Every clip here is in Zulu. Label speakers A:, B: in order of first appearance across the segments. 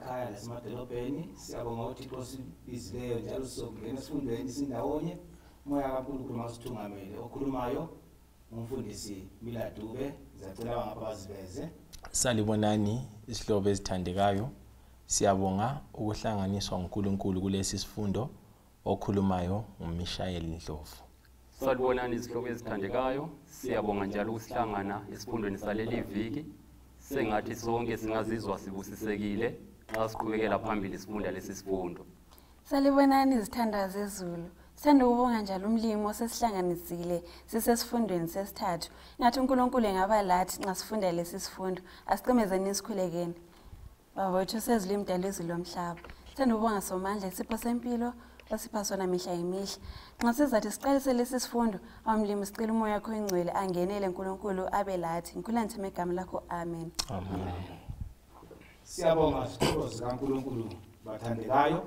A: emakhaya lasemadolobheni siyabonga uthixo osibizileyo njalo sizongena esifundweni sindawonye. Umoya kankulunkulu masithungamele okhulumayo ngumfundisi miladube zacela bangapha baziveze
B: salibonani isihlobo ezithandekayo. Siyabonga ukuhlanganiswa ngunkulunkulu kulesi sifundo okhulumayo ngumishayeli ndlovu
C: salibonani izihlobo ezithandekayo. Siyabonga njalo ukusihlangana esifundweni saleli viki. Sengathi sonke singazizwa sibusisekile. Xa siqhubekela phambili sifunda lesi sifundo.
D: Salibonani izithandwa zezulu sithanda ukubonga njalo umlimi osesihlanganisile sisesifundweni sesithathu. Ngathi unkulunkulu engaba lathi nxa sifunda lesi sifundo asicimezeni isikhulekeni babotho sezulu imdala izulu lomhlaba sithanda ukubonga somandla isipho sempilo osipha sona mihla yimihla nxa sizathi siqalise lesi sifundo awumlimi sicela umoya wakho ingcwele angenele nkulunkulu abe lathi. Ngikhulanthe egama lakho amen.
B: Amen.
A: Siyabonga sihlobo zikankulunkulu bathandekayo.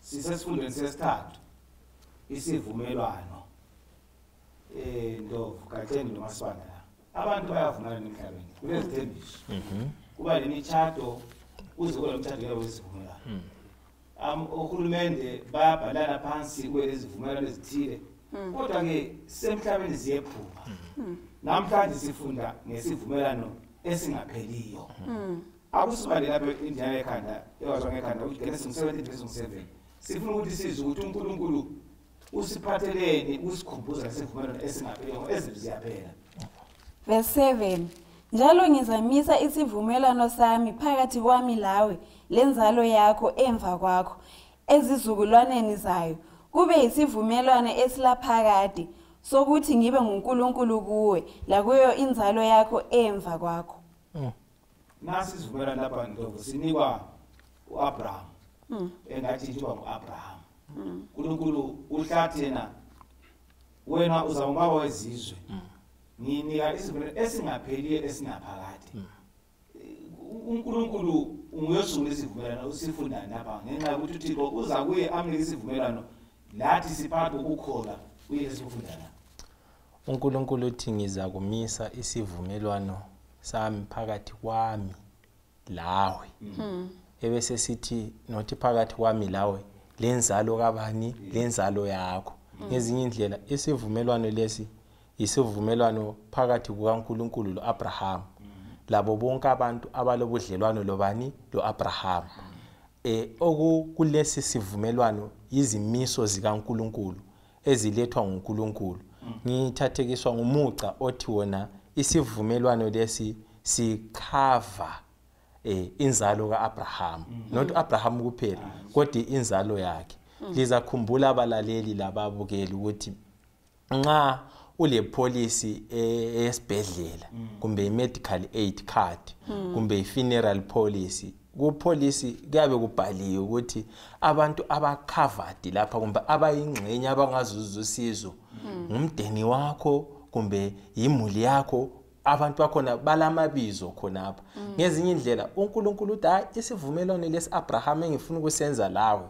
A: Sisesifundweni sesithathu isivumelwano. Eh ndovu katheni nomasibanda la abantu bayavumelana emhlabeni kulezithembiso kuba lemitshato kuze kube lomtshato yabo wesivumelwano um uhulumende bayabhalana phansi kube lezivumelwano ezithile. Kodwa-ke semhlabeni ziyephuma. Namhlanje sifunda ngesivumelwano esingapheliyo akusibale lapho indiyana yekhanda ekwaziwa ngekhanda ugenesis 17 verse 7 sifuna ukuthi sizwe ukuthi unkulunkulu usiphatheleni usikhumbuza ngesivumelwano esingapheliyo ezinto ziyaphela
D: verse 7 njalo ngizamisa isivumelwano sami phakathi kwami lawe lenzalo yakho emva kwakho ezizukulwaneni zayo. Kube yisivumelwano esilaphakade sokuthi ngibe ngunkulunkulu kuwe lakuyo inzalo yakho emva kwakho.
A: Nasi isivumelwano lapha ndovu sinikwa u-abraham. Engathi njengoba ngu-abraham. Unkulunkulu uhlathena wena uzaba ngubaba wezizwe nginika isivumelwano esingapheliyo esingaphakade unkulunkulu nguyosungula isivumelwano usifundani lapha ngenxa yokuthi uthixo uza kuye amnike isivumelwano lathi siphathwe ukukholwa kuye lesifundana
B: unkulunkulu uthi ngiza kumisa isivumelwano sami phakathi kwami lawe. Ebese sithi nothi phakathi kwami lawe lenzalo kabani? Lenzalo yakho. Ngezinye indlela isivumelwano lesi isivumelwano phakathi kukaNkulunkulu loAbraham. Labo bonke abantu abalobudlelwano lobani? loAbraham. Eh okulesi sivumelwano izimiso zikaNkulunkulu ezilethwa nguNkulunkulu. Ngithathekiswa ngumuca othi wona isivumelwano lesi sikhava eh inzalo kaAbraham. Not Abraham kuphela kodwa inzalo yakhe. Lizakhumbula abalaleli lababukeli ukuthi nxa ule policy esibhedlela kumbe i-medical aid card kumbe i-funeral policy ku policy kuyabe kubhaliwe ukuthi abantu abacovered lapha kumbe abayingxenye abangazuza usizo ngumdeni wakho kumbe imuli yakho abantu bakhona balamabizo khonapha. Ngezinye indlela uNkulunkulu uthi hayi isivumelwano lesi-Abraham engifuna ukusenza lawe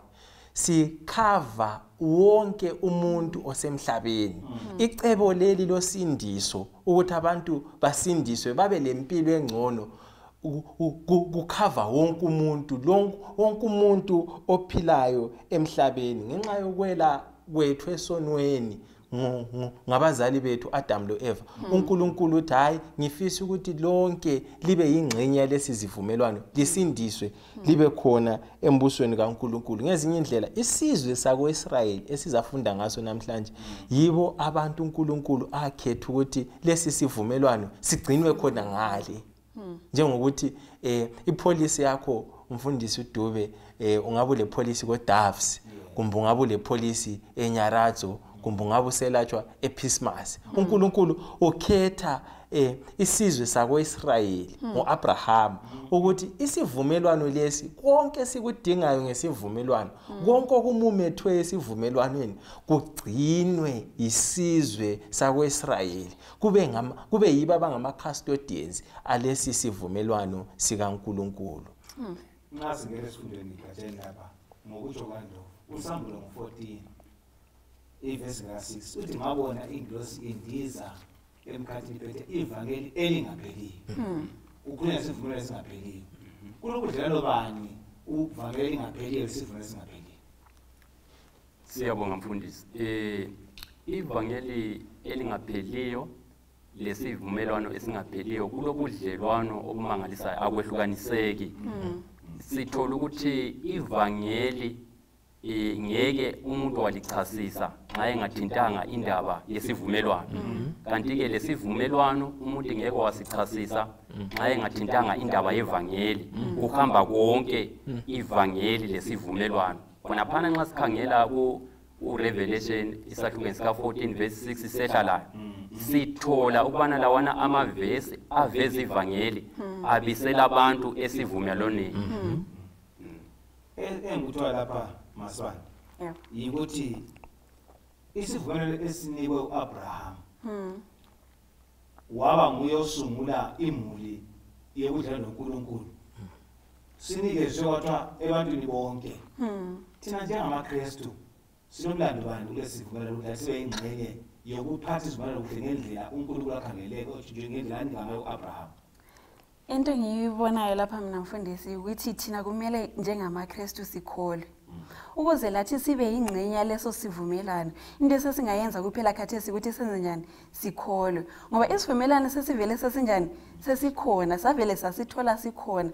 B: sikhava wonke umuntu osemhlabeni. Icebo leli losindiso ukuthi abantu basindiswe babe lempilo engcono kukhava wonke umuntu wonke umuntu ophilayo emhlabeni. Ngenxa yokwela kwethu esonweni ngabazali bethu Adam lo Eva uNkulunkulu uthi hayi ngifisa ukuthi lonke libe yingxenye yalesi zivumelwano lisindiswe libe khona embusweni kaNkulunkulu. Ngezinye indlela isizwe sako-Israyeli esizafunda ngaso namhlanje yibo abantu uNkulunkulu akhetha ukuthi lesi sivumelwano sigcinwe khona ngale. Njengokuthi eh ipolicy yakho umfundisi uDube eh ungabe le policy ko Doves kumbe ungabe le policy eNyaratso kumbe ungabe uselatshwa ePismas uNkulunkulu ukhetha eh isizwe sako-Israyeli ngoAbraham ukuthi isivumelwano lesi konke sikudingayo ngesivumelwano konke okumumethwe esivumelwaneni kugcinwe isizwe sako-Israyeli. Kube ngama kube yibo abangama custodians alesi sivumelwano sikaNkulunkulu.
A: Nxa singena esifundweni gatsheni lapha ngokutsho kwandlovu usambulo ngo-14 ivesi ka-6 uthi ngabona ingilosi indiza emkhathini iphethe ivangeli elingapheliyo ukhulunywa ngesivumelwano esingapheliyo kulobudlelwano bani uvangeli lingapheliyo lesivumelwano esingapheliyo
C: Siyabonga mfundisi. Eh ivangeli elingapheliyo lesivumelwano esingapheliyo kulobudlelwano obumangalisayo akwehlukaniseki. Sithola ukuthi ivangeli ngeke umuntu walichasisa nxa engathintanga indaba yesivumelwano. Kanti ke lesivumelwano umuntu ngeke wasichasisa nxa engathintanga indaba yevangeli. Kuhamba konke ivangeli lesivumelwano. khona phana nxa sikhangela ku urevelation isahlukweni sika-14 verse 6 sehla layo sithola ukubana lawana amavesi aveza ivangeli abisela abantu esivumelwaneni.
A: E- engikuthiwa lapha maswane
D: Yeah.
A: yikuthi isivumelwano esinikwe u-abraham waba nguye osungula imuli yokudlala nonkulunkulu. Sinikezwe kwathiwa ebantwini bonke. Thina njengamakrestu sinomlando bani kulesi sivumelwano ukuthi sibe yingxenye yokuphatha isivumelwano kuhle ngendlela unkulunkulu akhangeleke ngendlela aningame u-abraham.
D: Into engiyibonayo lapha mina mfundisi ukuthi thina kumele njengamakrestu sikholwe ukuze lathi sibe yingxenye yaleso sivumelwano. Into esesingayenza kuphela khathesi ukuthi senze njani? Sikholwe. Ngoba isivumelwano sesivele sesinjani? Sesikhona savele sasithola sikhona.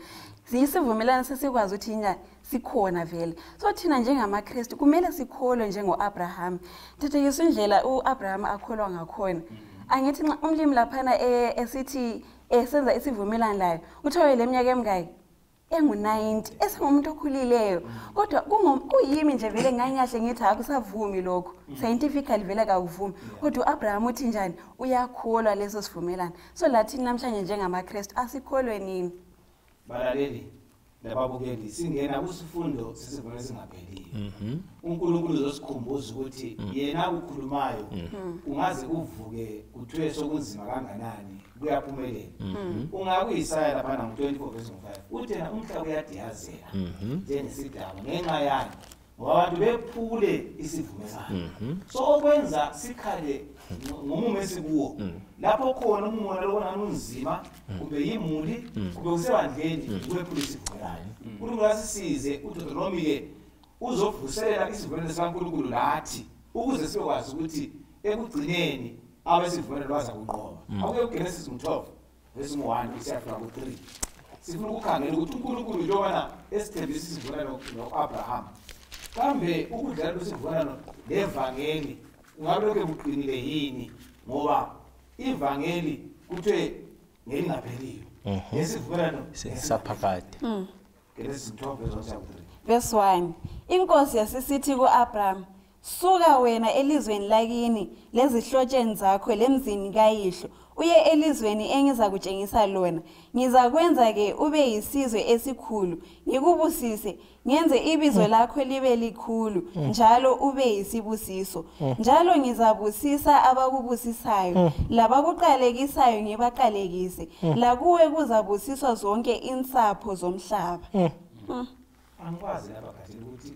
D: Isivumelwano sesikwazi ukuthi njani? Sikhona vele. So thina njengamakrestu kumele sikholwe njengo-abraham. Thathekisa indlela u-abraham akholwa ngakhona. Angithi nxa umlimi laphana eh, esithi esenza isivumelwano layo kuthiwa le minyaka emingaki. Engu-90 esengumuntu okhulileyo kodwa kungo- kuyimi nje vele nganyahle ngithi hayi kusavumi lokho. Scientifically vele kakuvumi kodwa u-abraham uthi njani? Uyakholwa leso sivumelwano. So lathini namhlanje njengamakrestu asikholwe nini?
A: Balaleli. Lababukeli singena kusifundo sesivumelwano esingapheliyo unkulunkulu uzosikhumbuza ukuthi yena ukhulumayo ungaze uvuke kuthiwe sokunzima kanganani kuyaphumelela. Ungakuyisaya laphana ngo-24 verse 5 uthi yena umhlaba uyadiyazela njengesidaba ngenxa yani ngoba abantu bephule isivumelwano. So okwenza sikhale ngomumo esikuwo lapho khona umona lokona unzima kumbe yimuli kumbe usebandleni kwephula isivumelwano unkulunkulu asisize udodronomi-ke uzovuselela isivumelwano sikankulunkulu lathi ukuze sibekwazi ukuthi ekugcineni abesivumelwano baza kunqoba akuke ugenesis ngo-12 verse 1 isiyafika ku-3 sifuna ukukhangela ukuthi unkulunkulu njengobana esithembisa isivumelwano no-abraham. Kambe ukudlala kwesivumelwano nevangeli ungabe lokhe buqinile yini? Ngoba ivangeli kuthiwe ngelingapheliyo nesivumelwano
B: saphakade
A: genesis 12 verse 1 kuya ku-3
D: verse 1 inkosi yasisithi ku-abraham suka wena elizweni lakini lezihlotsheni zakho lemzini kayihlo uye elizweni engizakutshengisa lona. Ngizakwenza-ke ube yisizwe esikhulu. Ngikubusise ngenze ibizo lakho libe likhulu njalo ube yisibusiso. Njalo ngizabusisa abakubusisayo labakuqalekisayo ngibaqalekise. Lakuwe kuzabusiswa zonke insapho zomhlaba.
A: Angikwazi lapha khathini ukuthi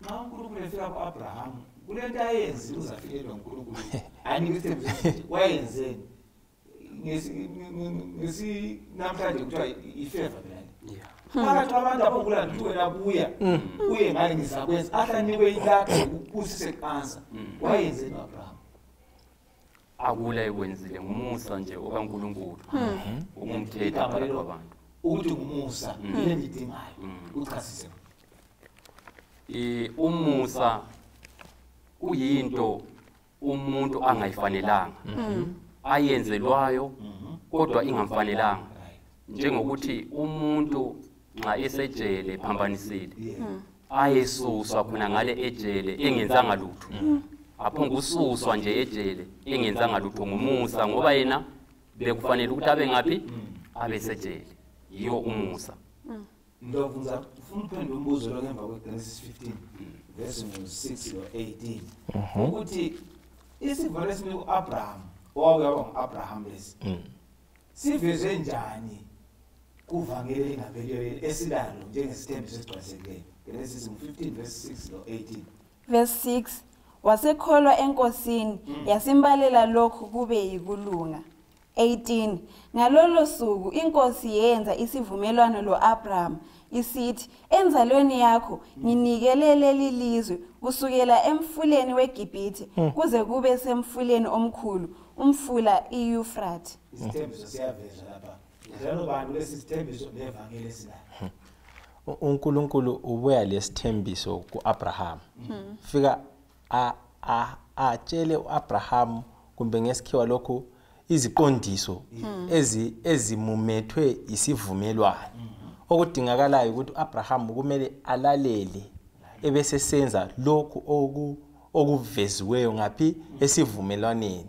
A: nxa unkulunkulu efika ku-abrahamu kule nto ayenzi uzafikelelwa ngunkulunkulu. Anike isithembiso wayenzeni namhlanje kuthiwa ifeva phela phakathi kwabantu abokulanda ukuthi wena buya uye ngale ngizakwenza ahlanikwe ilakhe usise kansa wayenzeni u-abrahamu
C: akula ekwenzile ngumusa nje okankulunkulu ukumthetha phakathi kwabantu.
A: ukuthi ngumusa yile ndidingayo uchasise.
C: Umusa kuyinto umuntu angayifanelanga ayenzelwayo kodwa ingamfanelanga. njengokuthi umuntu nxa esejele phambanisile ayesuswa khona ngale ejele engenzanga lutho. Aphonga ususwa nje ejele engenzanga lutho ngumusa ngoba yena bekufanele ukuthi abe ngaphi? Abe sejele. Yiwo umusa.
A: Ndovunza ufuna uphendula umbuzo lo ngemva kwegenesis 15 verse ngo-6 no-18 ukuthi isivumelwano esinika u-abraham owabuye waba ngu-abraham lesi sivezwe njani kuvangeli elingapheliyo esilalo njengesithembiso esigcwalisekileyo genesis ngu-15 verse 6 no-18
D: verse 6 wasekholwa enkosini yasimbalela lokhu kube yikulunga. 18 ngalolo suku inkosi yenza isivumelwano lo-abraham isithi enzalweni yakho nginikele leli lizwe kusukela emfuleni wegibhithe kuze kube semfuleni omkhulu umfula iyufrate
A: isithembiso siyavezwa lapha. Njalo bantu lesi sithembiso nevangeli esinalo
B: uNkulunkulu ubuya lesithembiso kuAbraham. Fika a a- atshele uAbraham kumbe ngesikhiwa lokho iziqondiso ezi ezimumethwe isivumelwano. Okudingakalayo ukuthi uAbraham kumele alalele ebese senza lokhu oku okuveziweyo ngaphi? Esivumelwaneni.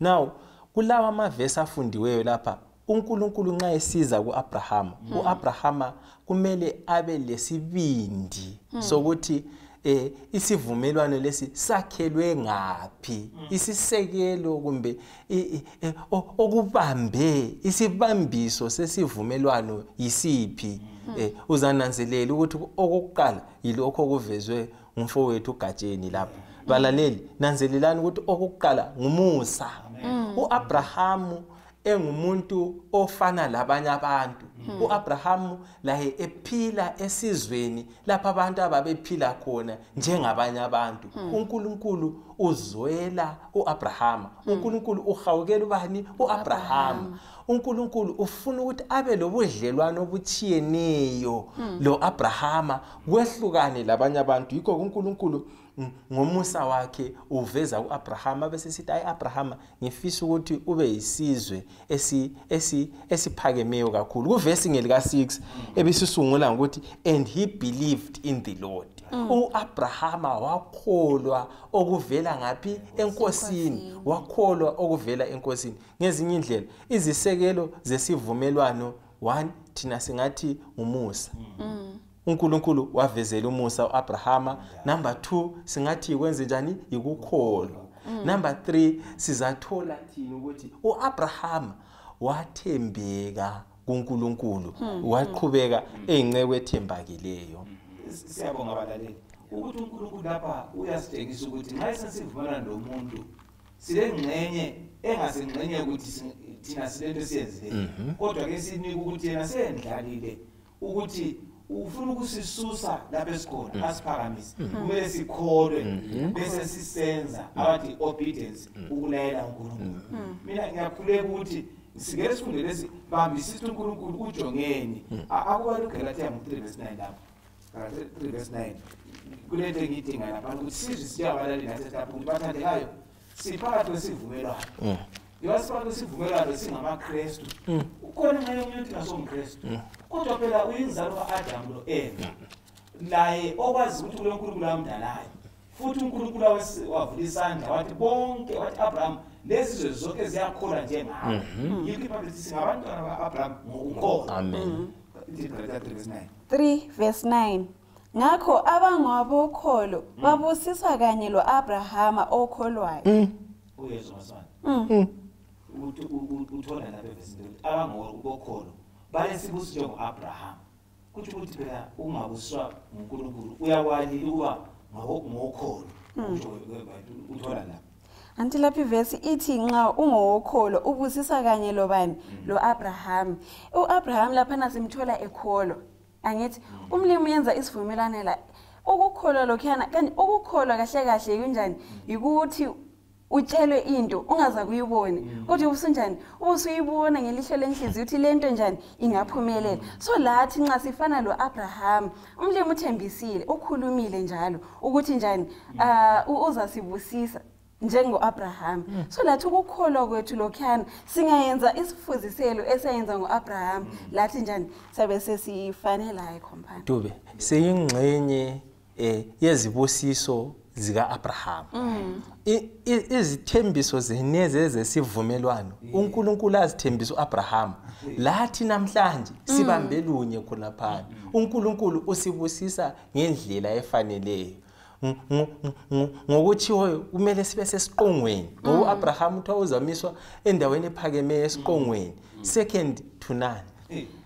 B: Now kulawa amavesi afundiweyo lapha uNkulunkulu nxa esiza kuAbraham uAbrahama kumele abe lesibindi sokuthi eh isivumelwano lesi sakhelwe ngapi isisekelo kumbe eh, okubambe isibambiso sesivumelwano yisiphi? Eh uzananzelela ukuthi okokuqala yilokho okuvezwe ngumfowethu ugatsheni lapha. Balaleli nanzelelani ukuthi okokuqala ngumusa. uAbrahamu engumuntu ofana labanye abantu. uAbrahamu laye ephila esizweni lapha abantu ababephila khona njengabanye abantu. uNkulunkulu uzwela uAbrahama. uNkulunkulu uhawukela ubani? uAbrahama. uNkulunkulu ufuna ukuthi abe lobudlelwano obuchiyeneyo lo Abrahama kwehlukane labanye abantu. Yikho uNkulunkulu mm, ngomusa wakhe uveza uAbrahama bese sithi ayi Abrahama ngifisa ukuthi ube yisizwe esi esi esiphakemeyo kakhulu. Kuvesi ngelika 6 ebisisungula ngokuthi and he believed in the Lord. uAbrahama wakholwa okuvela ngapi enkosini. Wakholwa okuvela enkosini. Ngezinye indlela izisekelo zesivumelwano one thina singathi umusa uNkulunkulu wavezela umusa uAbrahama. Number 2 singathi ikwenze njani? Ikukholwa number 3 sizathola thina ukuthi uAbrahama wathembeka kuNkulunkulu. Waqhubeka eyinceku ethembakeleyo
A: siyabonga abalaleli ukuthi uNkulunkulu lapha uyasitshengisa ukuthi nxa sesivumelana nomuntu silengxenye engasengxenye ukuthi thina silento esiyenzileyo kodwa ke sinike ukuthi yena sendlalile ukuthi ufuna ukusisusa lapha esikhona asiphakamise kumele sikholwe bese sisenza abathi obedience ukulayela uNkulunkulu. Mina ngiyakhuleka ukuthi singeke sifunde lesi bambisisa uNkulunkulu ujongeni akubalula uGalatia ngo-3 verse 9 lapho. Galatia 3 verse 9 kulento engiyidinga lapha ukuthi sizwe sijabalali nasehlapha ukuthi bathandekayo siphakathi kwesivumelwano ngoba siphakathi kwesivumelwano singamakrestu. Ukhona nxa yomunye uthi ngasomkrestu kodwa phela uyinzalo ka-adamu lo-eva. Naye okwazi ukuthi kulonkulunkulu amdalayo futhi unkulunkulu wavula isandla wathi bonke wathi abrahamu lezi zwe zonke ziyakholwa njengawe yikho ibhayibheli singabantwana baka-abrahamu Galatia 3 verse 9
D: 3 verse 9 ngakho abangabokholo babusiswa kanye lo-abrahama okholwayo.
A: Uyesu masana uthola lapha evesini ukuthi abangokokholo balesibusi njengo-abrahama kutsho ukuthi phela ungabusiswa ngunkulunkulu uyakwalila ukuba ngabo- ngokholo. Utsho ke- uthola lapha.
D: Anti lapha ivesi ithi nxa ungowokholo ubusiswa kanye lobani lo-abraham u-abraham laphana simthola ekholwa angithi umlimi uyenza isivumelwane la ukukholwa lokhuyana kanti ukukholwa kahle kahle kunjani yikuthi utshelwe into ungaza kuyibone. Kodwa ubusunjani? Ubusuyibona ngelihlo lenhliziyo ukuthi le nto njani? Ingaphumelela. So lathi nxa sifana lo-abraham umlimi uthembisile ukhulumile njalo ukuthi njani? Um uzasibusisa njengo-abraham. So lathi ukukholwa kwethu lokhuyana singayenza isifuziselo esayenza ngo-abraham. Lathi njani? Sabe sesifanelayo khompani.
B: Dube seyingxenye eh yezibusiso zika-abraham I- i- izithembiso zenezi ezesivumelwano unkulunkulu azithembisa u-abraham lathi namhlanje sibambe lunye khonaphana unkulunkulu usibusisa ngendlela efaneleyo. Ng- ng- ng- ngokuthiwoyo kumele sibe sesiqongweni. Ngoba u-abraham uthiwa uzamiswa endaweni ephakemeyo esiqongweni. Second to none.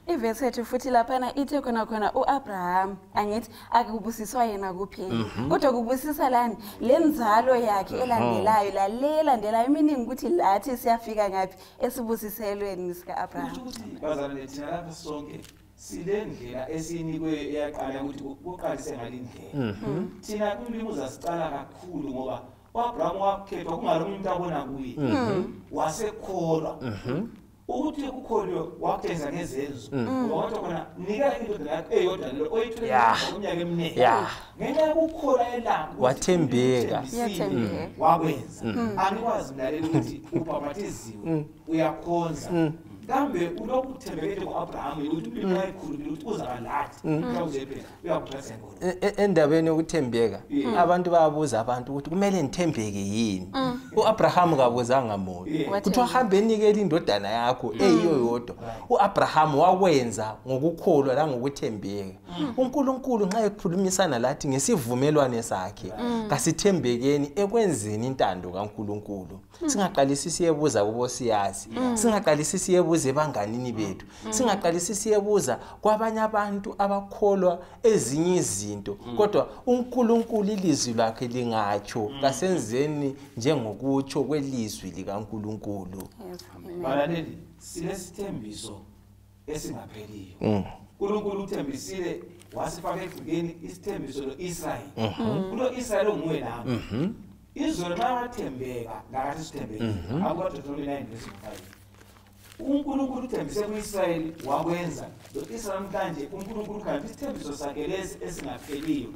D: Ivesi yethu futhi laphana ithe khona khona u-abraham angithi akubusiswa yena kuphela kodwa kubusisa lani? Le nzalo yakhe elandelayo lale elandelayo iminingi ukuthi lathi siyafika ngaphi esibusiselweni sika-abraham?
A: Kusho ukuthi bazalwane thina lapha sonke sile ndlela esiyinikwe eyaqala ukuthi kuqalise ngale ndlela. Thina kulimi uzasicala kakhulu ngoba u-abrahamu wakhethwa kungalo umuntu abona kuye. Wasekholwa. ukuthi kukhona wakuthenza ngezenzo. Mm. Wawathi khona nika indoda yakho eyodwa lelo oyitholeminyaka eminingi. Ngenxa yokukhona elanga
B: wathembeka.
D: Mm.
A: Wakwenza. Mm. Angikwazi mlaleli ukuthi ubhamatiziwe uyakhonza kambe ulokhu uthembekele ku-abraham ukuthi impilo yayikhulumile ukuthi uzaba lathi ngona
B: E- e- endabeni yokuthembeka abantu bayabuza abantu ukuthi kumele nithembeke yini? U-abrahamu kabuzanga muntu. Kuthiwa hambe enikele indodana yakho eyiyo yodwa. U-abrahamu wakwenza ngokukholwa langokuthembeka unkulunkulu nxa ekhulumisana lathi ngesivumelwane sakhe kasithembekeni ekwenzeni intando kankulunkulu singaqalisi siyebuza kubosiyazi. Singaqalisi siyebuza ebanganini bethu. Singaqalisi siyebuza kwabanye abantu abakholwa ezinye izinto. Kodwa unkulunkulu ilizwi lakhe lingatsho kasenzeni njengokutsho kwelizwi likankulunkulu.
A: Balaleli silesithembiso esingapheliyo. Unkulunkulu uthembisile wasifaka egcikeni isithembiso lo-israyeli kulo israyeli onguwe nami. Izolo nxa wathembeka ngakathi sithembekile akukaDeuteronomy 9 verse 5 unkulunkulu uthembise ku-israyeli wakwenza lo-israyeli namhlanje unkulunkulu kanti isithembiso sakhe lesi esingapheliyo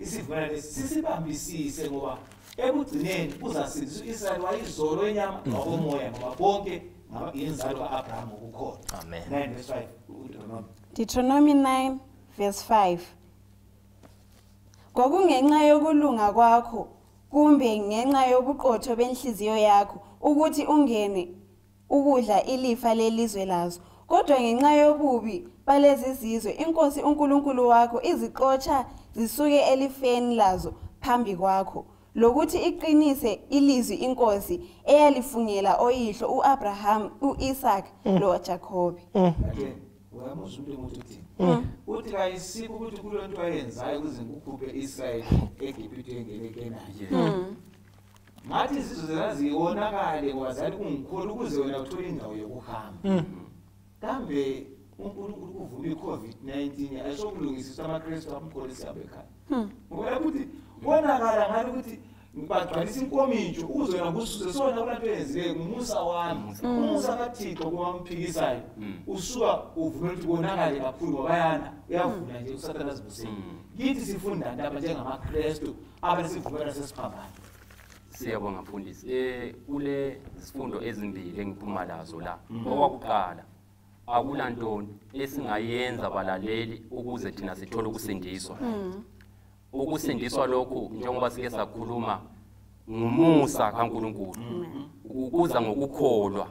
A: isivumelwano lesi sisibambisise ngoba ekugcineni uzasindisa u-israyeli wayizolo wenyama wakomoya ngoba bonke ngaba- yinzalo ka-abraham ngokukhona
B: Amen.
A: 9 verse 5 uDeuteronomy.
D: Deuteronomy 9 verse 5 Kwakungenxa yokulunga kwakho kumbe ngenxa yobuqotho benhliziyo yakho ukuthi ungene ukudla ilifa lelizwe lazo. Kodwa ngenxa yobubi balezi zizwe inkosi uNkulunkulu wakho izixotsha zisuke elifeni lazo phambi kwakho. Lokuthi iqinise ilizwi inkosi eyalifungela oyihlo uAbraham uIsaac loJacob
A: Ake, uyamuzwa umuntu umuntu uthini uthi kayisikho ukuthi kulo nto ayenzayo ukuze ngikhuphe israyeli egibhithe engene kenani ngathi izizwe zena zionakale ngoba zali kungikhona ukuze wena uthole indawo yokuhamba. Kambe unkulunkulu kuvuma i-covid-19 ayisokulungisiswa amakristu amkholisi abo ekhaya ngoba ukuthi konakala ngalo ukuthi bagcwalisa inkomitsho ukuze wena kususe sona kula nto yenzileyo ngumusa wami. Umusa kathixo kubamphikisanayo usuka uvumela ukuthi konakale kakhulu ngoba bayana uyavula nje usatana azibuseni kithi sifunda ndaba njengamakristu abanesivumela sesiphambano.
C: Siyabonga mfundisi. Eh kule zifundo ezimbili engiphuma lazo la. Okwakuqala akulanto esingayenza balaleli ukuze thina sithole ukusindiswa. Ukusindiswa lokhu njengoba sike sakhuluma ngumusa kaNkuluNkulu. Ukuza ngokukholwa.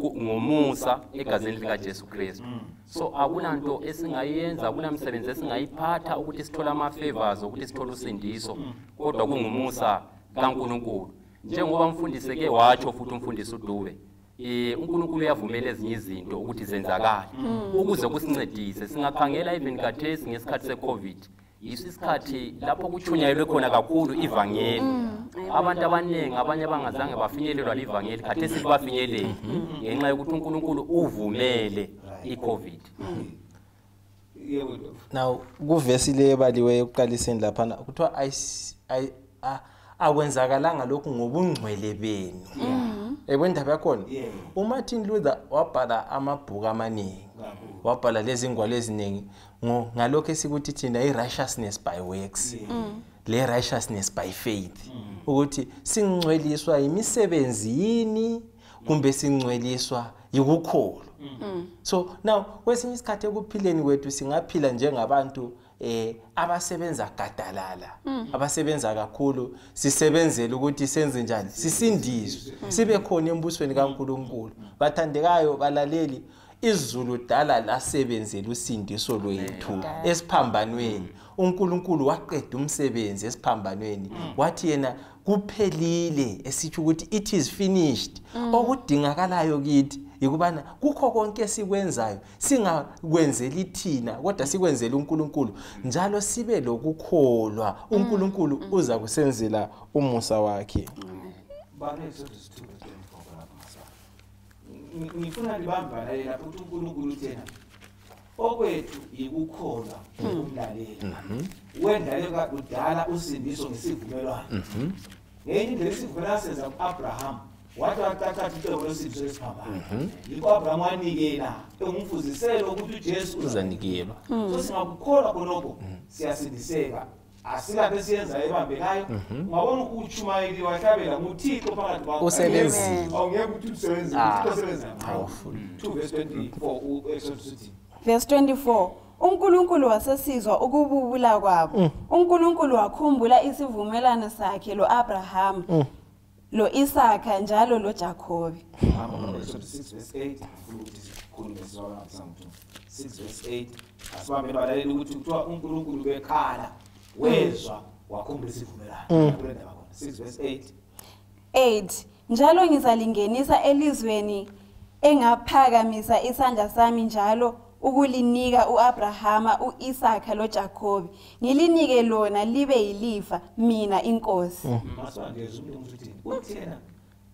C: Ku- ngomusa egazini lika Jesu Kristu. So akulanto esingayenza kulamsebenzi esingayiphatha ukuthi sithole ama favors ukuthi sithole usindiso kodwa kungumusa kaNkuluNkulu. Njengoba mfundisi ke watsho futhi umfundisi uDube eh uNkulunkulu uyavumela ezinye izinto ukuthi zenzakale ukuze kusincedise singakhangela even kathesi ngesikhathi seCovid yiso isikhathi lapho kuchunyayelwe khona kakhulu ivangeli. Abantu abaningi abanye abangazange bafinyelelwa livangeli khathesi libafinyelele ngenxa yokuthi uNkulunkulu uvumele iCovid.
A: Ndovu
B: now kuvesi le ebaliweyo ekuqaliseni laphana kuthiwa akwenzakalanga lokhu ngobungcwele benu. Yebo indaba yakhona
A: Yeah.
B: umartin luther wabhala amabhuku amaningi
A: Kakhulu.
B: wabhala lezi ngwalo eziningi. Ngo- ngalokho esikuthi thina i-righteousness by works le righteousness by faith. Ukuthi singcweliswa imisebenzi yini kumbe singcweliswa yikukholwa so now kwesinye isikhathi ekuphileni kwethu singaphila njengabantu eh abasebenza gadalala abasebenza kakhulu sisebenzele ukuthi senze njani? Sisindiswe. Sibe khona embusweni kaNkuluNkulu. Bathandekayo balaleli izulu dala lasebenzela usindiso lwethu esiphambanweni. uNkulunkulu waqeda umsebenzi esiphambanweni. Wathi yena kuphelile esitsho ukuthi it is finished. Okudingakalayo kithi yikubana kukho konke esikwenzayo singakwenzeli thina kodwa sikwenzele uNkulunkulu njalo sibe lokukholwa. uNkulunkulu uza kusenzela umusa wakhe.
A: Baleke Exodus 2 verse 24 lapha masana Ngi- ngifuna libambana lapho ukuthi uNkulunkulu uthena okwethu ikukholwa ukumlalela wendlale kudala usindiso ngesivumelwano. Ngenye indlela isivumelwano senza ku-abraham wathi wathatha icebo lesindiso esiphambano. Yikho u-abraham wanikela engumfuziselo ukuthi ujesu
B: uzanikelwa.
A: so singakukholwa khonokho. Siyasindiseka. Asilapho esiyenzayo ebambekayo. Ungabona utshumayeli wahlabela nguthixo phakathi kwakho.
B: Usebenzile.
A: awungeke uthi usebenze
B: Ah, powerful.
A: 2 verse 24 u-exodus uthi
D: verse 24 uNkulunkulu wasesizwa ukububula kwabo. uNkulunkulu wakhumbula isivumelwano sakhe lo-Abraham lo-Isaka njalo loJakobe
A: Exodus 6 verse 8 ufuna ukuthi sikhulume sizwakala ngasangu 6 verse 8 asibambeni balaleli ukuthi kuthiwa uNkulunkulu bekhala wezwa wakhumbula isivumelwano kule ndaba khona 6 verse 8
D: 8 njalo ngizalingenisa elizweni engaphakamisa isandla sami njalo ukulinika uAbrahama uIsaka loJakobe ngilinike lona libe yilifa mina inkosi.
A: Masibangeze umuntu ukuthi uthena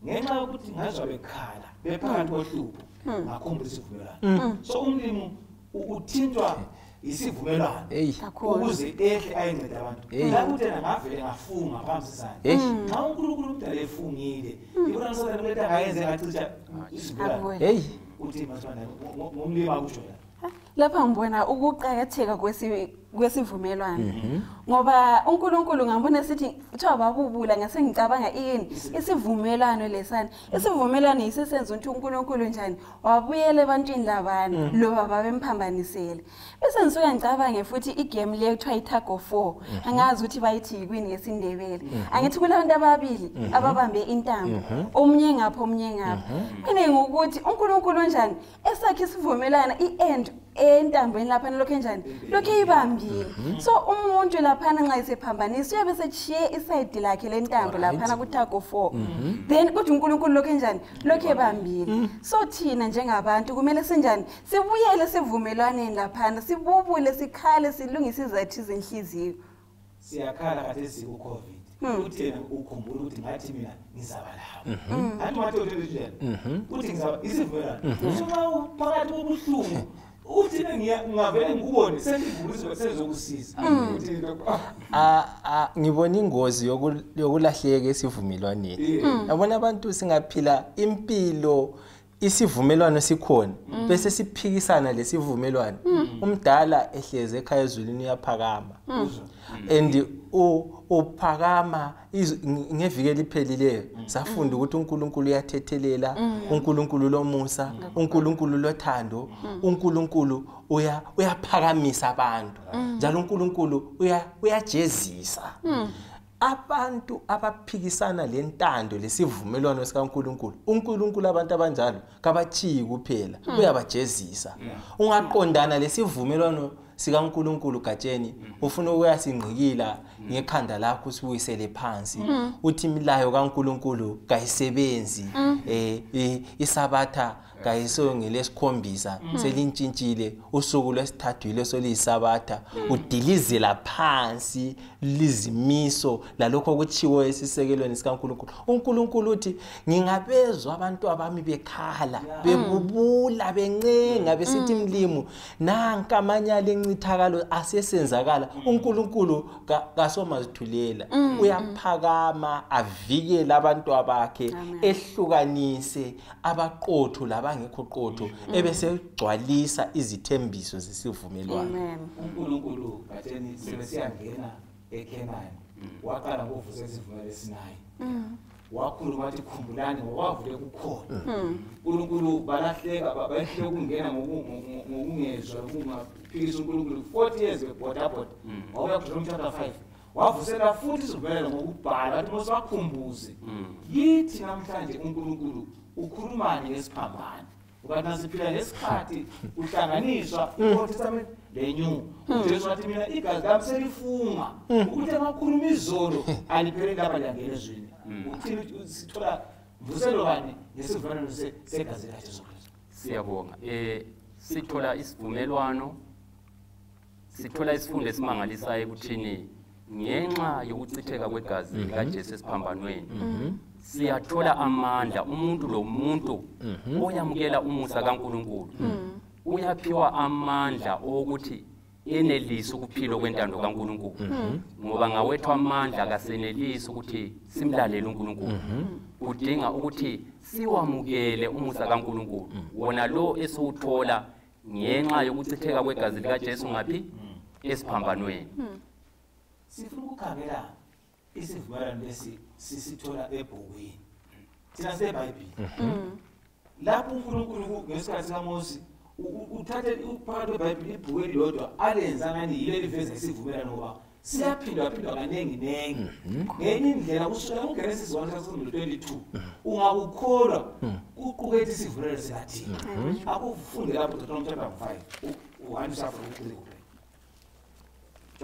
A: ngenxa yokuthi ngazwa bekhala bephakathi kohlupho ngakhumbula isivumelwano. So umlimi uthintwa isivumelwano ukuze ehle ayincede abantu. Lapho uthena ngavele ngafunga phambi sisana
B: Eyi.
A: nxa unkulunkulu umdala efungile kulento angayenze ngacisha isivumelwano. Uthi masibanda ngumlimi akusho la
D: lapha ngibona ukuqakatheka kwesi kwesivumelwano. Ngoba uNkulunkulu ngambona sithi kuthiwa babubula ngase ngicabanga ini isivumelwano lesana isivumelwano yisesenza ukuthi uNkulunkulu njani wabuyela ebantwini labana loba babemphambanisele bese ngisuka ngicabange futhi igame le kuthiwa itag of war angazi ukuthi bayithi yikwini ngesindebele angithi kulabantu ababili ababambe intambo omunye ngapha omunye ngapha mina ngokuthi uNkulunkulu njani esakhe isivumelwano i-end entambweni laphana lokho enjani lokho eyibambile so umuntu laphana nxa esephambanisa uyabe setshiye isayidi lakhe lentambo laphana kuthago four then kuthi unkulunkulu lokho enjani lokho ebambile. So thina njengabantu kumele sinjani? Sibuyele sivumelwaneni laphana sibubule sikhale silungise izathu zenhliziyo.
A: Siyakhala khathesi ku-covid ukuthi yena ukhumbula ukuthi ngathi mina ngizaba lawo anti mateo television uthi ngizaba isivumelwano? So nxa uphakathi kobuhlungu uthina ngingavele ngikubone? Ah,
B: Ah, ah, ngibona ingozi yoku- yokulahleka esivumelwaneni. Yabona abantu singaphila impilo isivumelwano sikhona bese siphikisana lesivumelwano. Umdala ehleze ekhaya ezulwini uyaphakama. And u- uphakama ngeviki eliphelileyo. Safunda ukuthi uNkulunkulu uyathethelela uNkulunkulu lomusa uNkulunkulu lothando uNkulunkulu uya uyaphakamisa abantu. Njalo uNkulunkulu uya uyajezisa. Abantu abaphikisana lentando lesivumelwano sikaNkulunkulu uNkulunkulu abantu abanjalo kabachiyi kuphela uyabajezisa. Ungaqondana lesivumelwano sikaNkulunkulu gatsheni ufuna ukuyasingqikila ngekhanda lakho usibuyisele phansi. Uthi imilayo kaNkulunkulu kayisebenzi. Eh eh, isabatha kayiso ngelesikhombisa selintshintshile usuku lwesithathu yilo soliyisabatha udilizela phansi lizimiso lalokho okutshiwo esisekelweni sikaNkulunkulu. uNkulunkulu uthi ngingabezwa abantu abami bekhala bebubula bencenga besithi mlimu nanka amanyala encithakalo asesenzakala. uNkulunkulu ka- kasomazithulela uyaphakama avikele abantu bakhe ehlukanise abaqotho labangekho qotho ebesegcwalisa izithembiso zesivumelwano.
A: Unkulunkulu gatsheni sebesiyangena ekhenani waqala ngovusa isivumelo esinayi wakhuluma athi khumbulani ngokwavule kukhona. Unkulunkulu balahleka ba- bayehluleka ukungena ngoku- ngoku- ngokungezwa ukungaphikisa unkulunkulu 40 years bebhodabhoda. Wawuya kuJohn chapter 5 wavusela futhi isivumelelo ngokubhala wathi mose wakhumbuze yithi namhlanje unkulunkulu ukhulumani ngesiphambano. Kanti nasiphila ngesikhathi uhlanganiswa i-old testament le-new ujesu wathi mina igazi lami selifunga ukuthi angakhuluma izolo alipheleli lapha liyangena ezwini uthini uthi sithola mvuselo bani ngesivumelwano se- segazi likajesu kristu?
C: Siyabonga. Eh sithola isivumelwano sithola isifundo esimangalisayo ekuthini ngenxa yokuchitheka kwegazi likaJesu esiphambanweni siyathola amandla umuntu lo muntu. Oyamukela umusa kaNkuluNkulu. Uyaphiwa amandla okuthi enelise ukuphila kwentando kaNkuluNkulu. Ngoba ngawethu amandla akasenelisi ukuthi simlalele uNkuluNkulu. Kudinga ukuthi siwamukele umusa kaNkuluNkulu. Wona lo esiwuthola ngenxa yokuchitheka kwegazi likaJesu ngaphi? Esiphambanweni.
A: Sifuna ukukhangela isivumelwano lesi sisithola ebhukwini thina sebhayibhile lapho unkulunkulu ku- ngesikhathi sikamosi uthathe phakathi kwebhayibhile ibhuku elilodwa alenza ngani yilo eliveza isivumelwano ngoba siyaphindwa phindwa kaningi nengi ngenye indlela kusukela kugenesis 1 ungakukholwa kuqukethe isivumelwano sikathina akufunde lapho deuteronomy chapter 5 u-one usafuna ukuquleka chapter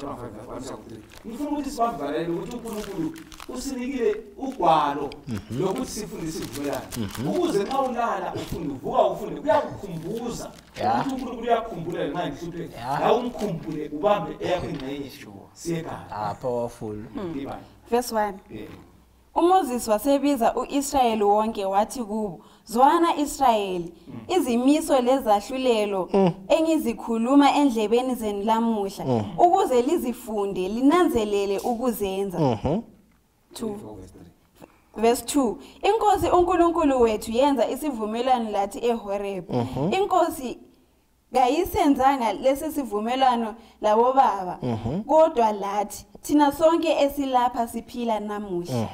A: 5 one chapter 3 ngifuna ukuthi sibavalele ukuthi uNkulunkulu usinikile ugwalo lokuthi sifunde isivumelano ukuze nxa ulala ufunde uvuka ufunde kuyakukhumbuza
B: Ya.
A: ukuthi uNkulunkulu uyakukhumbula nxa ngihlupheke
B: Ya.
A: la umkhumbule ubambe eyakho ingxenye siyekhala
B: ah powerful.
A: Ibani
D: verse 1
A: eh.
D: uMoses wasebiza uIsrayeli wonke wathi kubo zwana Israyeli izimiso lezahlulelo engizikhuluma endlebeni zenu lamuhla ukuze lizifunde linanzelele ukuzenza. 2 verse 2 inkosi uNkulunkulu wethu yenza isivumelwano lathi eHoreb. Inkosi kayisenzanga lesi sivumelwano labo baba kodwa lathi thina sonke esilapha siphila namuhla.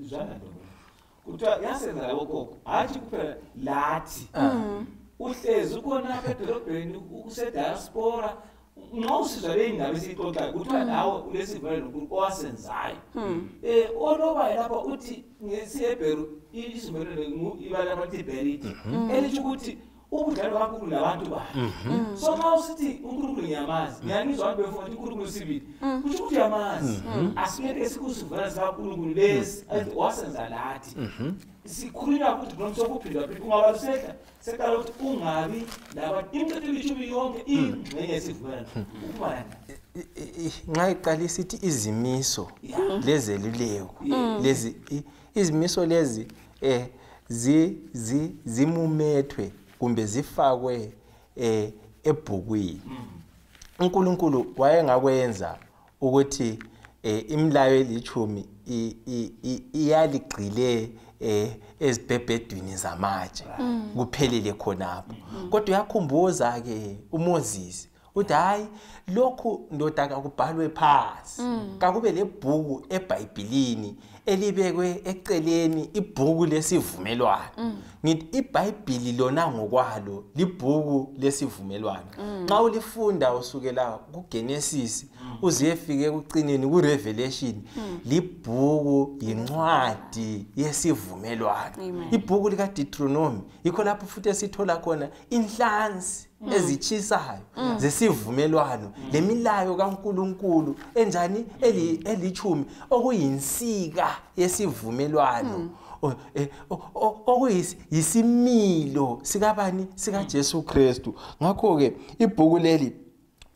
A: Zwana ndoda kuthiwa yasenza labo gogo hathi kuphela lathi. Uhlezi ukhona apha edolobheni usediaspora. Nxa usizwa le ndaba esiyixoxayo kuthiwa nawe ulesivumelwano nonkulunkulu owasenzayo. Um onobayo lapha uthi ngesihebheru isivumelwano ibala bathi beriti elitsho ukuthi ubudlalo kankulunkulu labantu bakhe so nxa usithi unkulunkulu ngiyamazi ngiyanizwa abantu befuna ukuthi unkulunkulu sibili kutsho ukuthi uyamazi. Asileke esikusivumelwano sikankulunkulu lesi athi wasenza lathi. Sikhulunywa futhi noma sokuphindwa phindwa ungaba lusehla seqala ukuthi ungabi labantu imithetho elishumi yonke ingxenye yesivumelwano. Ukuba lana
B: I- i- nxa iqala isithi izimiso lezeluleko lezi i- izimiso lezi eh zi zi zimumethwe. Kumbe zifakwe eh ebhukwini. uNkulunkulu wayengakwenza ukuthi eh imilayo elichumi i- i- i- iyaligqile eh ezibhebhedwini zamatshe. Kuphelele khonapho. Kodwa uyakhumbuza ke uMoses uthi hayi lokhu ndoda kakubhalwe phansi kakube lebhuku eBhayibhelini elibekwe eceleni ibhuku lesivumelwano. Ngithi iBhayibheli lona ngokwalo libhuku lesivumelwano. Nxa ulifunda usukela kuGenesis uziyefika ekucineni kuRevelation libhuku yincwadi yesivumelwano. Ibhuku lika Deuteronomy yikho lapho futhi esithola khona inhlansi ezichisayo zesivumelwano lemilayo kaNkuluNkulu enjani? Eli- elichumi okuyinsika yesivumelwano. O- okuyisimilo sikabani? Sika Jesu Kristu. Ngakho ke ibhuku leli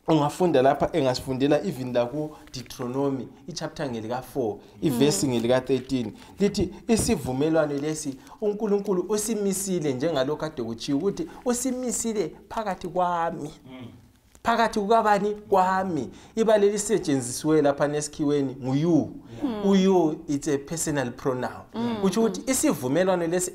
B: ungafunda lapha engasifundela even la ku Deuteronomy ichapter ngelika 4 iverse ngelika 13 lithi isivumelwano lesi uNkulunkulu usimisile njengalokho kade kuchiya ukuthi usimisile phakathi kwami. Phakathi kukabani kwami. Ibale lisetshenzisiwe lapha nesikhiweni nguyu uyu it's a personal pronoun. Kutsho ukuthi isivumelwano lesi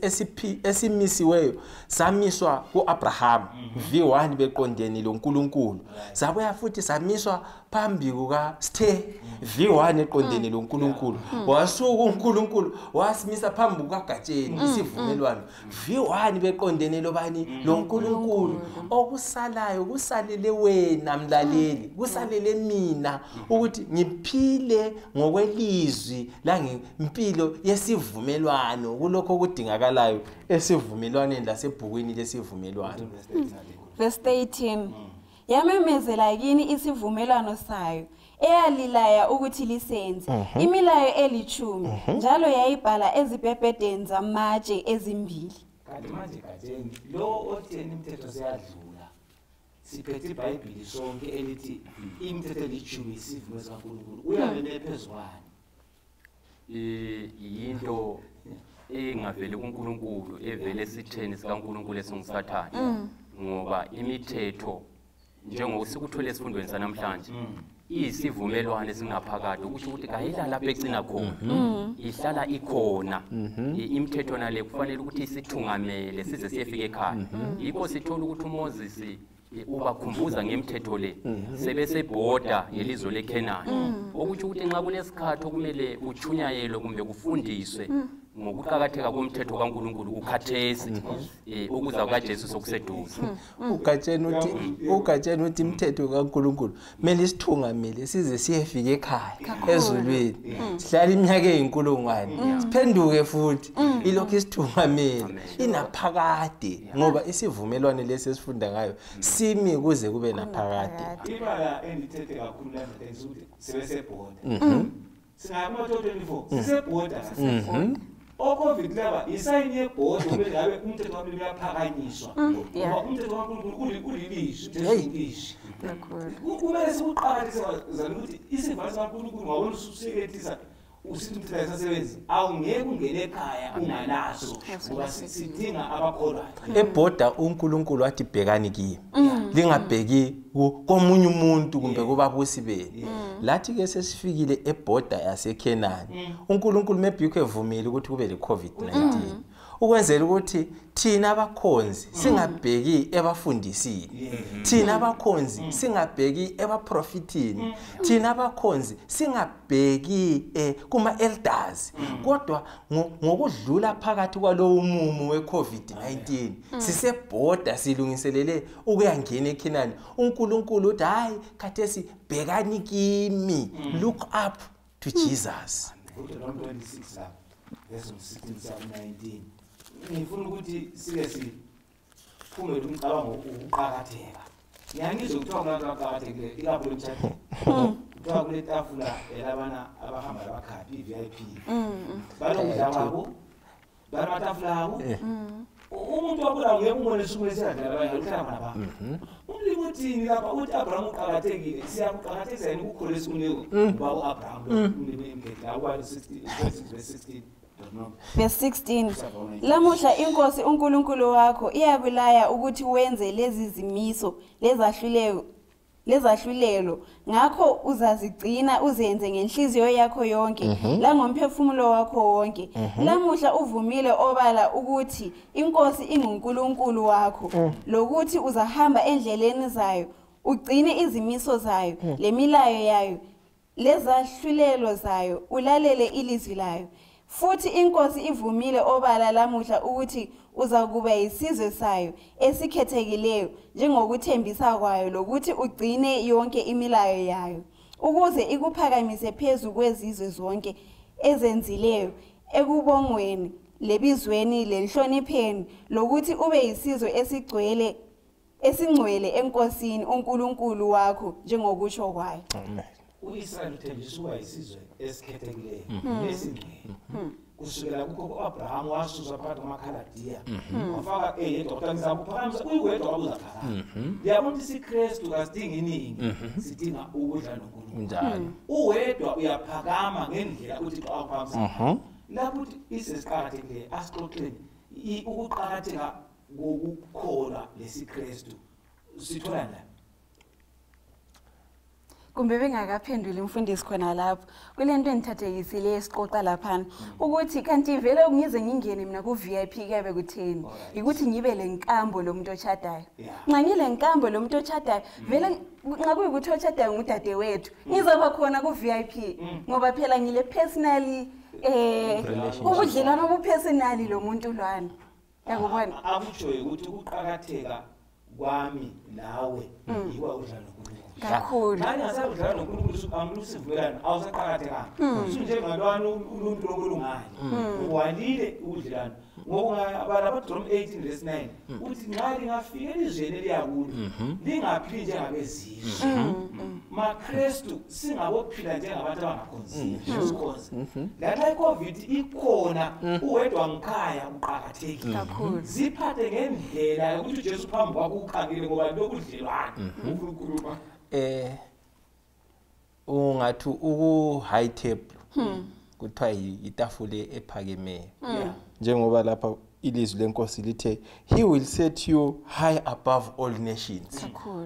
B: esimisiweyo samiswa ku-abraham v1 beqondeni lonkulunkulu. Sabuya futhi samiswa phambi kukasthe v1 eqondeni lonkulunkulu. Wasuka unkulunkulu wasimisa phambi kukagatsheni isivumelwano. V1 beqondeni lobani? Lonkulunkulu. Okusalayo kusalele wena mlaleli. Kusalele mina ukuthi ngiphile ngokwelizwi izwi langempilo yesivumelwano kulokho okudingakalayo esivumelwaneni lasebhukwini lesivumelwano.
D: Verse 13 yamemezela kini isivumelwano sayo eyalilaya ukuthi lisenze. Imilayo elithumi njalo yayibhala ezibhebhedeni zamatshe ezimbili.
A: Kanti manje gatsheni lo otheni imithetho seyadlula siphethe ibhayibhili sonke elithi imithetho elithumi isivumo sikankulunkulu uyabele phezu kwani
C: I- yinto engaveli kuNkulunkulu evele esitheni sikaNkulunkulu esingusathane ngoba imithetho njengokusikuthole esifundweni sanamhlanje iyisivumelwano esingaphakathi ukuthi ukuthi kayila lapho egcina khona. Ihlala ikhona. I- imithetho nale kufanele ukuthi isithungamele size siyefika ekhaya. Yikho sithola ukuthi uMoses eh, ubakhumbuza ngemithetho le sebesebhoda ngelizwe leKhenani. Okutsho ukuthi nxa kulesikhathi okumele uchunyayelwe kumbe kufundiswe ngokuqakatheka komthetho kaNkulunkulu kukhathesi eh, ukuza kukaJesu sokuseduze.
B: Ugatsheni uthi ugatsheni uthi imithetho kaNkuluNkulu kumele isithungamele size siyefika ekhaya ezulwini. Sihlala iminyaka eyinkulungwane. Siphenduke futhi. Ilokhu isithungamele inaphakade ngoba isivumelwano lesi esifunda ngayo simi kuze kube naphakade.
A: Ibala endithethe kakhulu namhlanje ukuthi sebesebhoda singamato 24 sisebhoda ocovid laba isayini yebhodi bengabe umthetho kankulunkulu uyaphakanyiswa.
D: Mm,
A: Ngoba umthetho kankulunkulu ulilizwi umthethoilizwi kumele sikuqakathise zani ukuthi isivalo sikankulunkulu ngawona ususikethisa usithi umthetho ayisasebenzi awungeke ungene ekhaya unganaso ngoba si- sidinga abakholwayo
B: ebhoda uNkulunkulu wathi bhekani kimi lingabheki ku- komunye umuntu kumbe kubabusi benu. Lathi ke sesifikile ebhoda yaseKhenani. uNkulunkulu mebhikho evumile ukuthi kube leCovid-19 ukwenzela ukuthi thina abakhonzi singabheki ebafundisini. Thina abakhonzi singabheki ebaprofitini thina abakhonzi singabheki eh, kuma elders kodwa ngo- ngokudlula phakathi kwalowo mumu weCovid-19 sisebhoda silungiselele ukuyangena eKhenani. uNkulunkulu uthi hayi khathesi bhekani kimi. Look up to Jesus.
A: Deuteronomy 26 lapha verse 16 kuya 19 ngifuna ukuthi sike siphumele umcabango ukuqakatheka. Ngiyangizwe kuthiwa kunabantu abaqakathekile ilapho lemtshadweni kuthiwa kule tafula elabana abahamba labakhaphi i-vip banokudla kwabo banamatafula abo. Umuntu wabulawa ngeke umbone esuku lesiyadlala abanye uhlala khona pha umlimi uthini lapha? Uthi abraham uqakathekile. Siyakuqakathekisa yini ukukhole esikuniko uba u-abraham lo umlimi emkhetha akubani 16 Deuteronomy.
D: Verse 16 lamuhla inkosi uNkulunkulu wakho iyakulaya ukuthi wenze lezi zimiso lezahlulelo lezahlulelo. Ngakho uzazigcina uzenze ngenhliziyo yakho yonke langomphefumulo wakho wonke. Lamuhla uvumile obala ukuthi inkosi ingunkulunkulu wakho. Lokuthi uzahamba endleleni zayo ugcine izimiso zayo lemilayo yayo lezahlulelo zayo ulalele ilizwi layo. Futhi inkosi ivumile obala lamuhla ukuthi uzakuba yisizwe sayo esikhethekileyo njengokuthembisa kwayo lokuthi ugcine yonke imilayo yayo ukuze ikuphakamise phezu kwezizwe zonke ezenzileyo ekubongweni lebizweni lenhlonipheni lokuthi ube yisizwe esigcwele esingcwele enkosini uNkulunkulu wakho njengokusho kwayo.
A: U-israyeli uthembisa ukuba yisizwe esikhethekileyo nesingcwele. Kusukela kukho u-abrahamu wasuswa phakathi kwamakhaladiya wafaka eyedwa kodwa ngizakuphakamisa kuyiwedwa wabuzaphakama liyabona ukuthi isikrestu kasidingi iningi sidinga ukudla nonkulunkulu. Uwedwa uyaphakama ngendlela uthixo akuphakamisa lapho ukuthi isesiqakathekileyo asixoxeni ukuqakatheka kokukholwa lesikrestu sithola njani
D: kumbe bengakaphenduli umfundisi khona lapho. Kule nto engithathekisile esiqoqa laphana. Ukuthi kanti vele ngize ngingene mina ku-vip kuyabe kutheni? Yikuthi ngibe le nkambo lo muntu ochadayo
A: Yeah.
D: nxa ngile nkambo lo muntu ochadayo vele nxa kuyikuthi ochadayo ngudade wethu ngizoba khona ku-vip ngoba phela ngile personally um ubudlelwano obupersonali lo muntu lwana. Yakubona
A: akutshoyo ukuthi ukuqakatheka kwami nawe yiwa udlala nonkulunkulu
D: Kakhulu.
A: nxa ingasakudlala nonkulunkulu amlusivumelana awusaqakathekanga usunjengalwana uluntu lokulungane walile ubudlelwano ngokungabalabadrom 18 verse 9 uthi nxa lingafika elizweni eliyakulo lingaphili njengabezizwe. Makrestu singabophila njengabantu abangakhonzikhonza lanxa icovid ikhona uwedwa ngikhaya uqakathekile.
D: Kakhulu.
A: ziphathe ngendlela yokuthi ujesu phambi kwakho ukhangile ngoba lokudlelwana unkulunkulu
B: eh ungathi uku high table kuthiwa itafule ephakemeyo
A: Yeah.
B: njengoba lapha ilizwi lenkosi lithe he will set you high above all nations.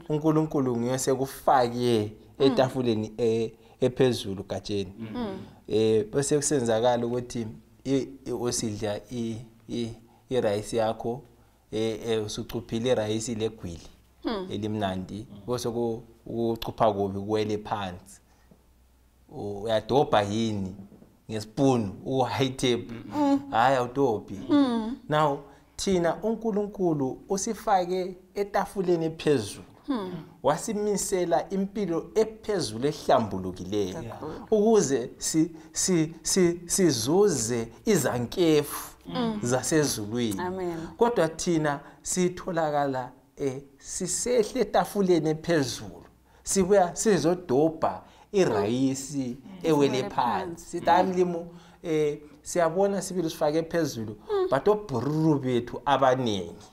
B: uNkulunkulu nguye sekufake etafuleni e- ephezulu gatsheni eh bese kusenzakala ukuthi i- i- i i- irice yakho eh usucuphile irice legwili elimnandi. Bese ku- ukucupha kubi kuwele phansi. Uyadobha yini? Ngespoon u-high table hhayi awudobhi. Now thina unkulunkulu usifake etafuleni ephezulu. Wasimisela impilo ephezulu ehlambulukileyo. Ukuze si- si- si- sizuze izankefu zasezulwini.
D: Amen.
B: kodwa thina sitholakala eh sisehle etafuleni ephezulu. Sibuya sizodobha irayisi ewele
D: Ewele
B: phansi. sithi hayi mlimu eh siyabona sibili sifake phezulu. But obhururu bethu abaningi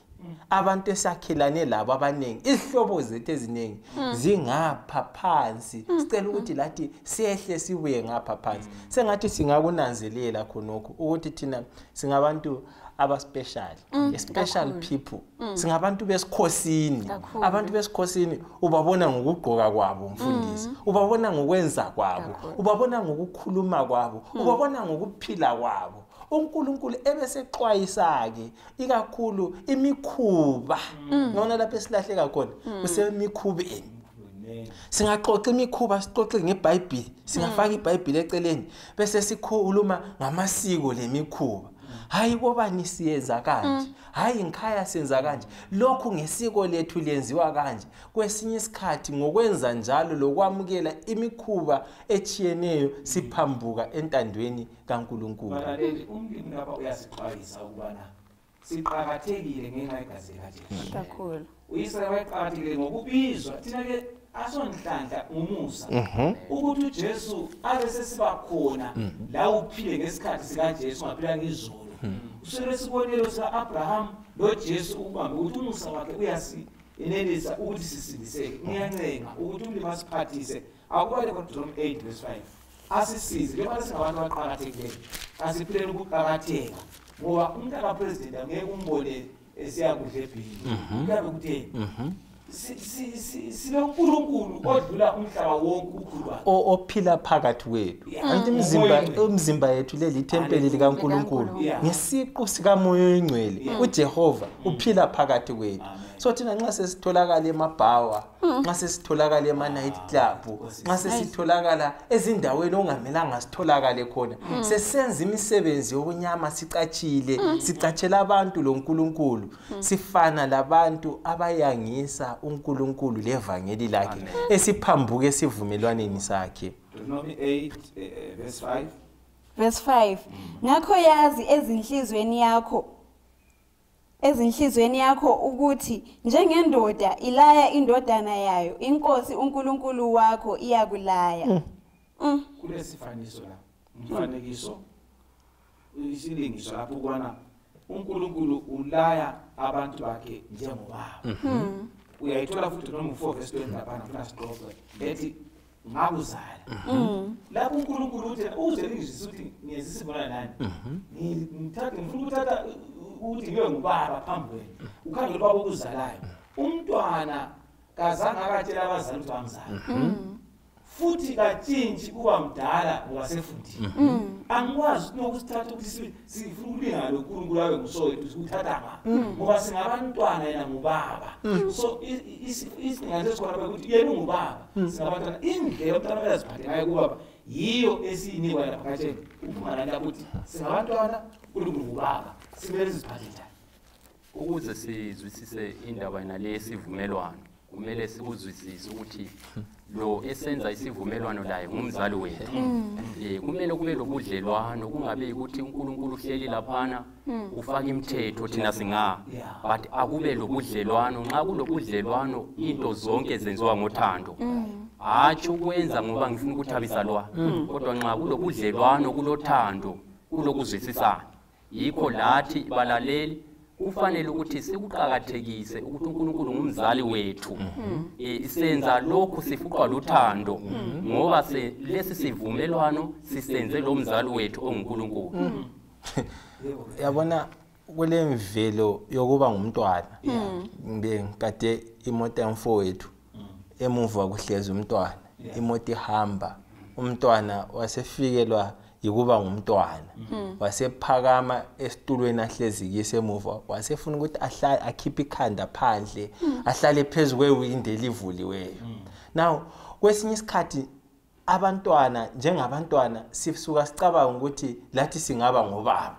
B: abantu esakhelane labo abaningi izihlobo zethu eziningi zingapha phansi. Sicela ukuthi lathi siyehle sibuye ngapha phansi. Sengathi singakunanzelela khonokho ukuthi thina singabantu abaspecial special people. Singabantu besikhosini. Abantu besikhosini ubabona ngokugqoka kwabo mfundisi. Ubabona ngokwenza kwabo. Ubabona ngokukhuluma kwabo. Ubabona ngokuphila kwabo. Unkulunkulu ebesexwayisa-ke ikakhulu imikhuba. Ngibona lapho esilahleka khona? Kusemikhubeni singaxoxa imikhuba sixoxe ngebhayibhili singafaka ibhayibhili eceleni. Bese sikhuluma ngamasiko lemikhuba hayi kobani siyenza kanje hayi ngikhaya senza kanje lokhu ngesiko lethu lenziwa kanje. Kwesinye isikhathi ngokwenza njalo lokwamukela imikhuba etshiyeneyo siphambuka entandweni kaNkuluNkulu.
A: Umlimi lapha uyasixwayisa ukubana siqakathekile ngenxa yegazi likajesu.
D: Kakhulu.
A: Uyisrael wayeqakathekile ngokubizwa thina-ke asonhlanhla ngumusa ukuthi ujesu abe sesiba khona la uphile ngesikhathi sikajesu ungaphila ngizulu usele sibonelo sika-abrahamu lojesu ukubambe ukuthi umusa wakhe uyasiyenelisa ukuthi sisindiseke ngiyancenga ukuthi umlimi asiphathise. Akubale kodrom 8 verse 5 asisize njengoba singabantu abaqakathekileyo asiphileni ukuqakatheka ngoba umntaka kapresident angeke umbone esiya kudla ebhini kuyabe kutheni Si- si- si- silonkulunkulu odlula umhlaba wonke ukhulu wakhe
B: ophila phakathi kwethu. Anti umzimba yethu leli ithempeli likaNkuluNkulu. Ngesiqu sikamoya oyingcwele uJehova uphila phakathi kwethu. So thina nxa sesitholakala emabhawa nxa sesitholakala ema night club nxa sesitholakala ezindaweni okungamelanga sitholakale khona sesenza imisebenzi yokunyama sicatshile sicatshela abantu loNkulunkulu sifana labantu abayangisa uNkulunkulu levangeli lakhe esiphambuke esivumelwaneni sakhe.
A: Deuteronomy 8 eh, verse 5
D: verse 5 ngakho yazi ezinhlizweni yakho ezinhlizweni yakho ukuthi njengendoda ilaya indodana yayo inkosi uNkulunkulu wakho iyakulaya. Mm.
A: kulesifaniso la umfanekiso isilingiso lapho ukubana uNkulunkulu ulaya abantu bakhe njengobaba. Uyayithola futhi noma u4 verse 20 lapha ngifuna siqoqe lethi ngakuzala. Lapho uNkulunkulu uthi uze lingizise ukuthi ngiyezisibona nani Ngi- ngithatha ngifuna ukuthatha ukuthi ngibe ngubaba phambi kwenu ukhangele ubaba okuzalayo. Umntwana kazange akatshela abazali ukuthi bamzala futhi katshintshi kuba mdala ngoba sefundile angikwazi nokusithatha ukuthi sifuna ukulingana lonkulunkulu abe ngusowethu sikuthatha ngapha. Ngoba singabantwana yena ngubaba. So isilinganiso esikhona lapha ukuthi yena ungubaba. Singabantwana indlela umntwana kumele aziphathe ngayo kubaba yiyo esiyinikwa lapha katsheni. Uphuma nani lapho ukuthi singabantwana unkulunkulu ngubaba simele njani?
C: Ukuze sizwisise indaba nale sivumelwano kumele sikuzwisise ukuthi lo esenza isivumelwano laye ngumzali wethu. Eh kumele kube lobudlelwano kungabe ukuthi uNkulunkulu uhleli laphana ufaka imithetho thina singa. But akube lobudlelwano nxa kulobudlelwano into zonke zenziwa ngothando. Hatshi ukwenza ngoba ngifuna ukuthabisa lwa. Kodwa nxa kulobudlelwano kulothando kulokuzwisisana yikho lathi balaleli kufanele ukuthi sikuqakathekise ukuthi uNkulunkulu ngumzali wethu. Eh senza lokhu sifuqwa luthando ngoba se lesi sivumelwano sisenze lo mzali wethu onguNkulunkulu.
A: Yebo
B: yabona kule mvelo yokuba ngumntwana. Ngibe kade imoto yamfowethu emuva kuhlezi umntwana. Imoto ihamba. Umntwana wasefikelwa yikuba ngumntwana. Wasephakama esitulweni ahlezi kise emuva wasefuna ukuthi ahlale akhiphe ikhanda phandle ahlale phezu kwewindi elivuliweyo. Now kwesinye isikhathi abantwana njengabantwana sisuka sicabanga ukuthi lathi singaba ngobaba.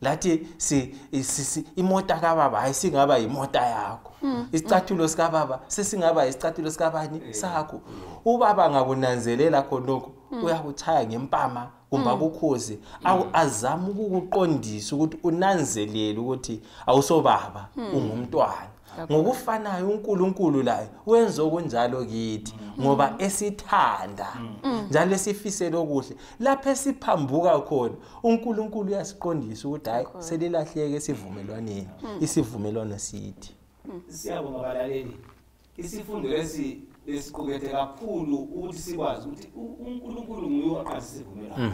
B: Lathi si, si, si imota kababa hayi singaba imota yakho. Isicathulo sikababa sesingaba isicathulo sikabani? Sakho. ubaba ngakunanzelela khonokho uyakuchaya ngempama kumbe akukhuze awu azama ukukuqondisa ukuthi unanzelele ukuthi awusobaba ungumntwana. Ngokufanayo uNkulunkulu laye wenza okunjalo kithi ngoba esithanda njalo esifisela okuhle. Lapho esiphambuka khona uNkulunkulu uyasiqondisa ukuthi hayi selilahleke esivumelwaneni isivumelwano sithi.
A: Siyabonga balaleli. Isifundo lesi esiqukethe kakhulu ukuthi sikwazi ukuthi u- uNkulunkulu nguye oqalisa isivumelwano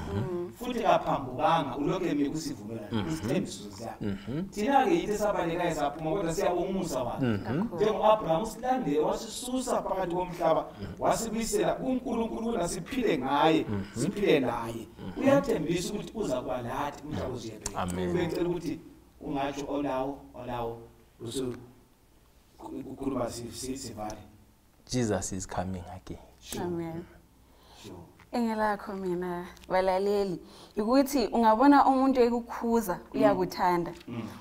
A: futhi kaphambukanga ulokhu eme kusivumelwano isithembiso sakhe thina-ke yithi esabalekayo saphuma kodwa siyabonga umusa wakhe njengo-abraham usilandele wasisusa phakathi komhlaba wasibuyisela kunkulunkulu ukuthi siphile ngaye siphile naye. Uyathembisa ukuthi uza kwalathi umhlaba uziyebheka
B: Amen.
A: bengicela ukuthi ungatsho olawo olawo usu ukukhuluma si- si- sivale.
B: Jesus is coming again.
D: Amen.
A: sure.
D: Engelakho mina balaleli ukuthi ungabona umuntu ekukhuza uyakuthanda.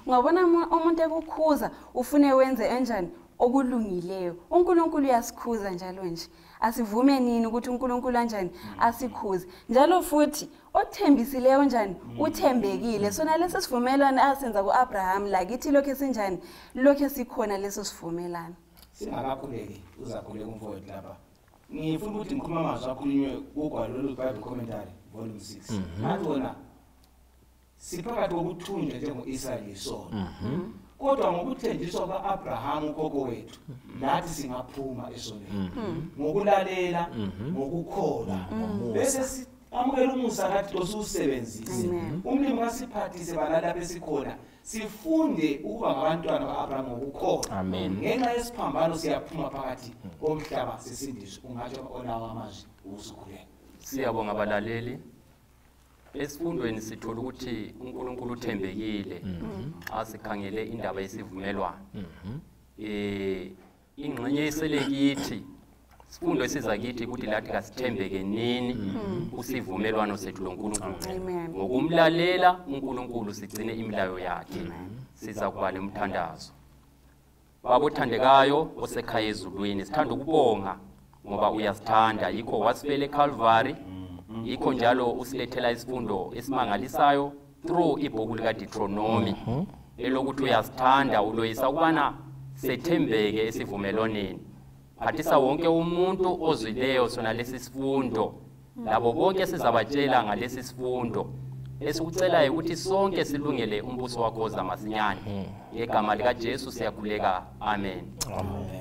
D: Ungabona umu- umuntu ekukhuza ufune wenze enjani okulungileyo? Unkulunkulu uyasikhuza njalo nje. Asivume nini ukuthi unkulunkulu anjani asikhuze njalo futhi othembisileyo njani? Uthembekile. Sona leso sivumelwano asenza ku-abraham lakithi lokhu esinjani? Lokhu esikhona leso sivumelwano.
A: Singakakhuleki uzakhuleka umfowethu lapha. Ngifuna ukuthi ngikhuluma amazwi akhulunywe kugwalo lolu bible commentary volume 6 nathi wona siphakathi kokuthunjwa njengo-israyeli yisona kodwa ngokuthenjiswa kwa-abrahamu ugogo wethu nathi singaphuma esoneni ngokulalela ngokukholwa. Bese si- amukela umusa kathixo siwusebenzise. Umlimi kasiphathise balala besikhona. Sifunde ukuba ngabantwana ba-abrahamu ngokukholwa
B: Amen.
A: ngenxa yesiphambano siyaphuma phakathi komhlaba sisindiso ungatsho olawo amazwi ukusukhuleka
C: siyabonga abalaleli esifundweni sithola ukuthi uNkulunkulu uthembekile asikhangele indaba yesivumelwano. Eh ingxenye eselekithi sifundo esizakithi kuthi ukuthi lathi kasithembeke nini. Kusivumelwano sethu loNkulunkulu. Ngokumlalela uNkulunkulu sigcine imilayo yakhe. Siza kuba lemthandazo babothandekayo osekhaya ezulwini sithanda ukubonga ngoba uyasithanda yikho wasifela eCalvary. Yikho njalo usilethela isifundo esimangalisayo through ibhuku lika Deuteronomy elokuthi uyasithanda uloyisa ukubana sethembeke esivumelwaneni phathisa wonke umuntu ozwileyo sona lesi sifundo. Labo bonke sizabatshela ngalesi sifundo. Esikucelayo ukuthi sonke silungele umbuso wakho oza masinyane ngegama likaJesu siyakhuleka. Amen.
A: Amen.